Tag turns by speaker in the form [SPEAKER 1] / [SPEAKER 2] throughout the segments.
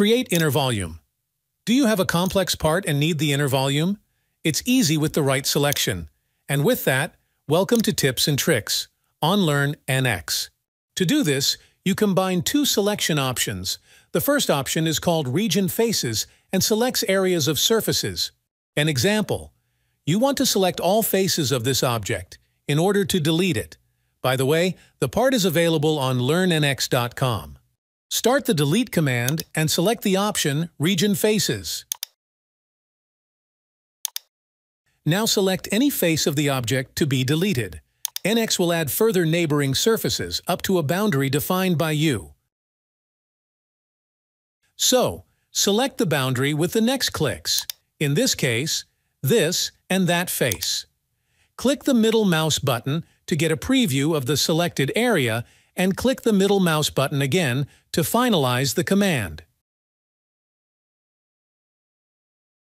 [SPEAKER 1] Create inner volume. Do you have a complex part and need the inner volume? It's easy with the right selection. And with that, welcome to Tips and Tricks on Learn NX. To do this, you combine two selection options. The first option is called Region Faces and selects areas of surfaces. An example, you want to select all faces of this object in order to delete it. By the way, the part is available on learnnx.com. Start the Delete command and select the option Region Faces. Now select any face of the object to be deleted. NX will add further neighboring surfaces up to a boundary defined by you. So, select the boundary with the next clicks. In this case, this and that face. Click the middle mouse button to get a preview of the selected area and click the middle mouse button again to finalize the command.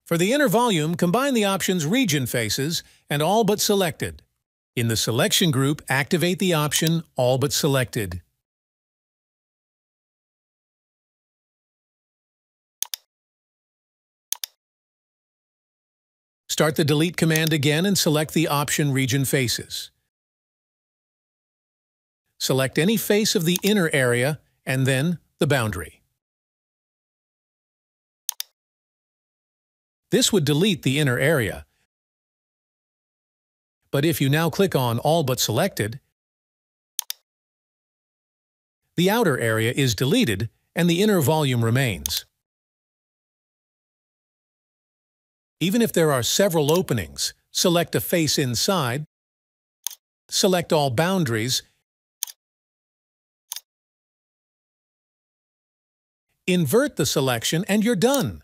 [SPEAKER 1] For the inner volume, combine the options Region Faces and All But Selected. In the Selection group, activate the option All But Selected. Start the Delete command again and select the option Region Faces. Select any face of the inner area and then the boundary. This would delete the inner area. But if you now click on All But Selected, the outer area is deleted and the inner volume remains. Even if there are several openings, select a face inside, select all boundaries, invert the selection, and you're done.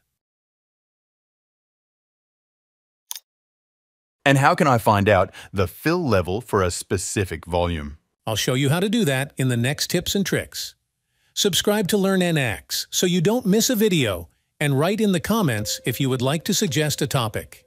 [SPEAKER 2] And how can I find out the fill level for a specific volume?
[SPEAKER 1] I'll show you how to do that in the next tips and tricks. Subscribe to Learn NX so you don't miss a video and write in the comments if you would like to suggest a topic.